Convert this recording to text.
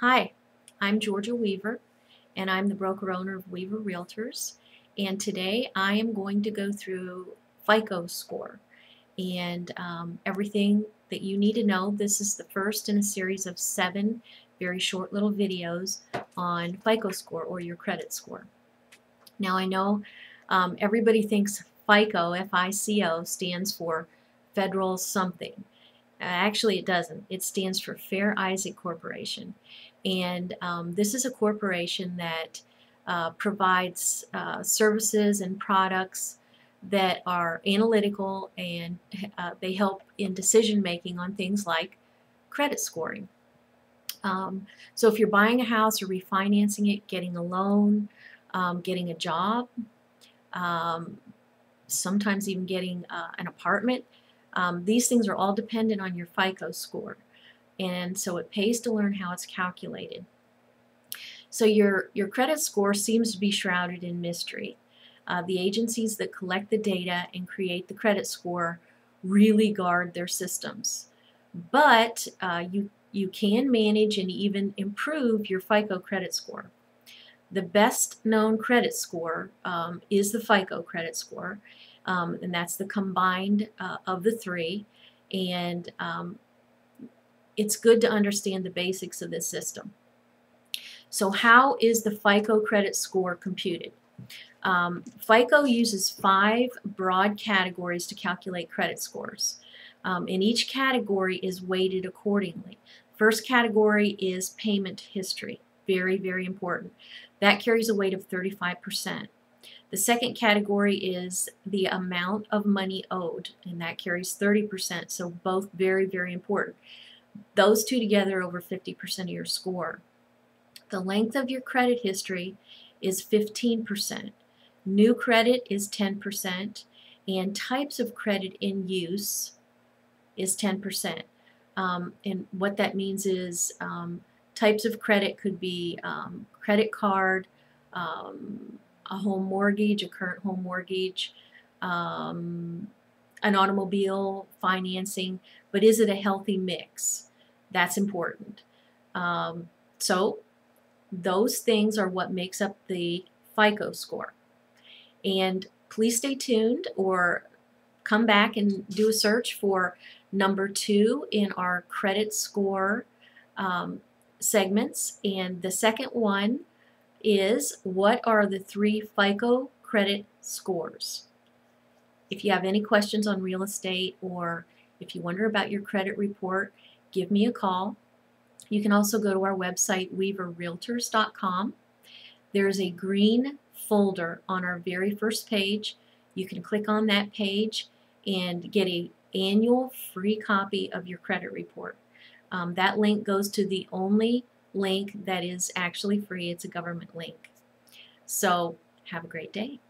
Hi, I'm Georgia Weaver, and I'm the broker owner of Weaver Realtors. And today I am going to go through FICO score and um, everything that you need to know. This is the first in a series of seven very short little videos on FICO score or your credit score. Now I know um, everybody thinks FICO, F-I-C-O, stands for federal something. Uh, actually, it doesn't. It stands for Fair Isaac Corporation. And um, this is a corporation that uh, provides uh, services and products that are analytical and uh, they help in decision making on things like credit scoring. Um, so if you're buying a house or refinancing it, getting a loan, um, getting a job, um, sometimes even getting uh, an apartment, um, these things are all dependent on your FICO score. And so it pays to learn how it's calculated. So your, your credit score seems to be shrouded in mystery. Uh, the agencies that collect the data and create the credit score really guard their systems. But uh, you, you can manage and even improve your FICO credit score. The best known credit score um, is the FICO credit score, um, and that's the combined uh, of the three. And um, it's good to understand the basics of this system. So how is the FICO credit score computed? Um, FICO uses five broad categories to calculate credit scores. Um, and each category is weighted accordingly. First category is payment history. Very, very important. That carries a weight of 35%. The second category is the amount of money owed, and that carries 30%, so both very, very important. Those two together over 50% of your score. The length of your credit history is 15%. New credit is 10%, and types of credit in use is 10%. Um, and what that means is um, types of credit could be um, credit card, um, a home mortgage, a current home mortgage, um, an automobile financing, but is it a healthy mix? That's important. Um, so those things are what makes up the FICO score. And please stay tuned or come back and do a search for number two in our credit score um, segments. And the second one is what are the three FICO credit scores? If you have any questions on real estate or if you wonder about your credit report, give me a call. You can also go to our website, weaverrealtors.com. There's a green folder on our very first page. You can click on that page and get a annual free copy of your credit report. Um, that link goes to the only link that is actually free. It's a government link. So have a great day.